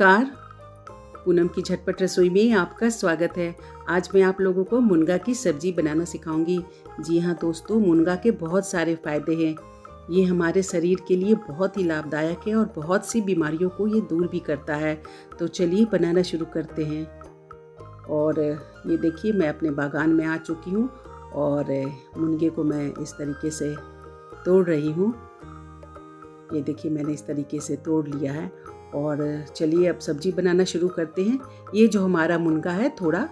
नमस्कार। पूनम की झटपट रसोई में आपका स्वागत है। आज मैं आप लोगों को मुनगा की सब्ज़ी बनाना सिखाऊँगी। जी हाँ दोस्तों, मुनगा के बहुत सारे फ़ायदे हैं। ये हमारे शरीर के लिए बहुत ही लाभदायक है और बहुत सी बीमारियों को ये दूर भी करता है। तो चलिए बनाना शुरू करते हैं। और ये देखिए, मैं अपने बागान में आ चुकी हूँ और मुनगे को मैं इस तरीके से तोड़ रही हूँ। ये देखिए, मैंने इस तरीके से तोड़ लिया है और चलिए अब सब्ज़ी बनाना शुरू करते हैं। ये जो हमारा मुनगा है, थोड़ा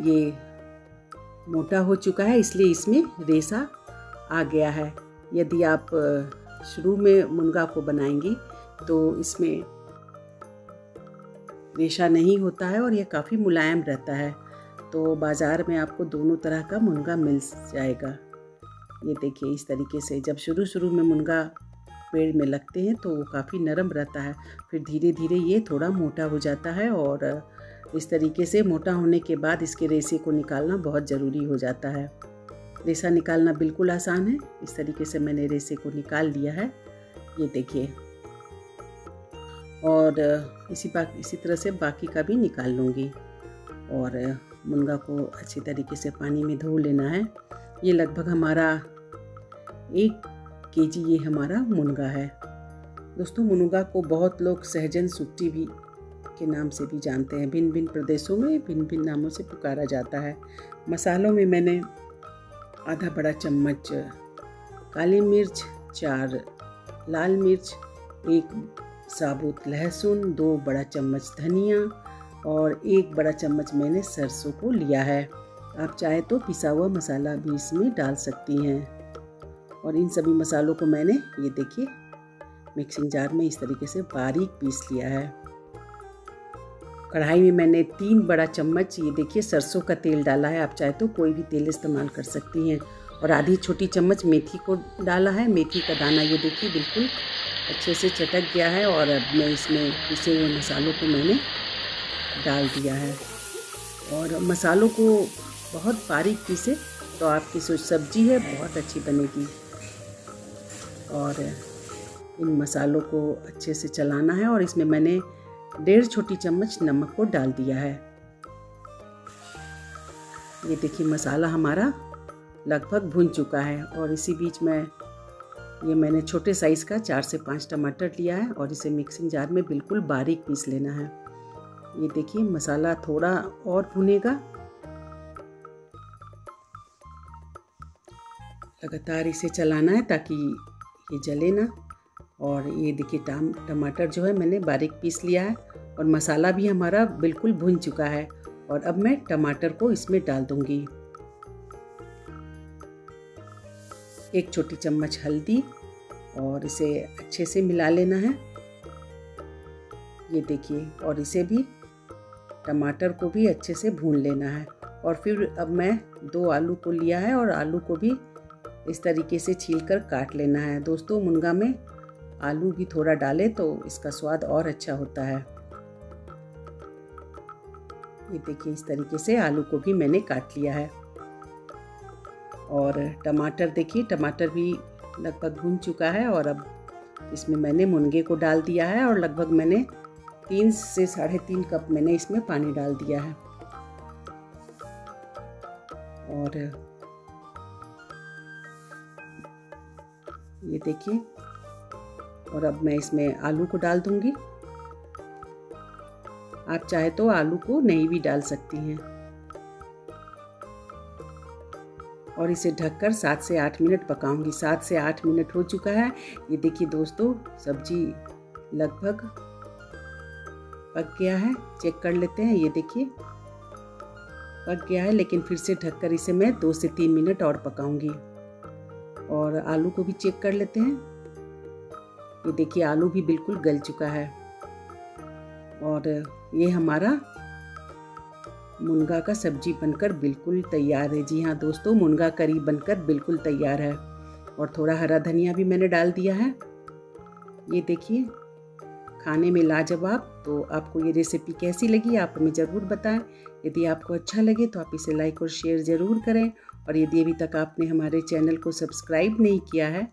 ये मोटा हो चुका है, इसलिए इसमें रेसा आ गया है। यदि आप शुरू में मुनगा को बनाएँगी तो इसमें रेशा नहीं होता है और यह काफ़ी मुलायम रहता है। तो बाज़ार में आपको दोनों तरह का मुनगा मिल जाएगा। ये देखिए, इस तरीके से जब शुरू शुरू में मुनगा पेड़ में लगते हैं तो वो काफ़ी नरम रहता है। फिर धीरे धीरे ये थोड़ा मोटा हो जाता है और इस तरीके से मोटा होने के बाद इसके रेसे को निकालना बहुत ज़रूरी हो जाता है। रेसा निकालना बिल्कुल आसान है। इस तरीके से मैंने रेसे को निकाल लिया है। ये देखिए। और इसी बाक इसी तरह से बाकी का भी निकाल लूँगी। और मुनगा को अच्छी तरीके से पानी में धो लेना है। ये लगभग हमारा एक के जी ये हमारा मुनगा है। दोस्तों, मुनगा को बहुत लोग सहजन सुट्टी भी के नाम से भी जानते हैं। भिन्न भिन्न प्रदेशों में भिन्न भिन्न नामों से पुकारा जाता है। मसालों में मैंने आधा बड़ा चम्मच काली मिर्च, चार लाल मिर्च, एक साबुत लहसुन, दो बड़ा चम्मच धनिया और एक बड़ा चम्मच मैंने सरसों को लिया है। आप चाहे तो पिसा हुआ मसाला भी इसमें डाल सकती हैं। और इन सभी मसालों को मैंने, ये देखिए मिक्सिंग जार में इस तरीके से बारीक पीस लिया है। कढ़ाई में मैंने तीन बड़ा चम्मच, ये देखिए, सरसों का तेल डाला है। आप चाहे तो कोई भी तेल इस्तेमाल कर सकती हैं। और आधी छोटी चम्मच मेथी को डाला है। मेथी का दाना, ये देखिए, बिल्कुल अच्छे से चटक गया है और अब मैं इसमें पिसे हुए मसालों को मैंने डाल दिया है। और मसालों को बहुत बारीक पीसे तो आपकी जो सब्ज़ी है, बहुत अच्छी बनेगी। और इन मसालों को अच्छे से चलाना है और इसमें मैंने डेढ़ छोटी चम्मच नमक को डाल दिया है। ये देखिए मसाला हमारा लगभग भुन चुका है और इसी बीच में ये मैंने छोटे साइज़ का चार से पाँच टमाटर लिया है और इसे मिक्सिंग जार में बिल्कुल बारीक पीस लेना है। ये देखिए मसाला थोड़ा और भुनेगा। लगातार इसे चलाना है ताकि ये जले ना और ये देखिए टम, टमाटर जो है मैंने बारीक पीस लिया है और मसाला भी हमारा बिल्कुल भुन चुका है। और अब मैं टमाटर को इसमें डाल दूँगी। एक छोटी चम्मच हल्दी और इसे अच्छे से मिला लेना है। ये देखिए, और इसे भी टमाटर को भी अच्छे से भून लेना है। और फिर अब मैं दो आलू को लिया है और आलू को भी इस तरीके से छील कर काट लेना है। दोस्तों, मुनगा में आलू भी थोड़ा डालें तो इसका स्वाद और अच्छा होता है। ये देखिए, इस तरीके से आलू को भी मैंने काट लिया है। और टमाटर देखिए, टमाटर भी लगभग भून चुका है और अब इसमें मैंने मुनगे को डाल दिया है और लगभग मैंने तीन से साढ़े तीन कप मैंने इसमें पानी डाल दिया है। और ये देखिए। और अब मैं इसमें आलू को डाल दूँगी। आप चाहे तो आलू को नहीं भी डाल सकती हैं। और इसे ढककर सात से आठ मिनट पकाऊँगी। सात से आठ मिनट हो चुका है। ये देखिए दोस्तों, सब्ज़ी लगभग पक गया है। चेक कर लेते हैं। ये देखिए, पक गया है, लेकिन फिर से ढककर इसे मैं दो से तीन मिनट और पकाऊँगी। और आलू को भी चेक कर लेते हैं। ये देखिए, आलू भी बिल्कुल गल चुका है। और ये हमारा मुनगा का सब्ज़ी बनकर बिल्कुल तैयार है। जी हाँ दोस्तों, मुनगा करी बनकर बिल्कुल तैयार है। और थोड़ा हरा धनिया भी मैंने डाल दिया है। ये देखिए, खाने में लाजवाब। तो आपको ये रेसिपी कैसी लगी आप हमें ज़रूर बताएँ। यदि आपको अच्छा लगे तो आप इसे लाइक और शेयर ज़रूर करें। और यदि अभी तक आपने हमारे चैनल को सब्सक्राइब नहीं किया है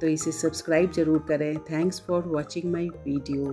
तो इसे सब्सक्राइब ज़रूर करें। Thanks for watching my video.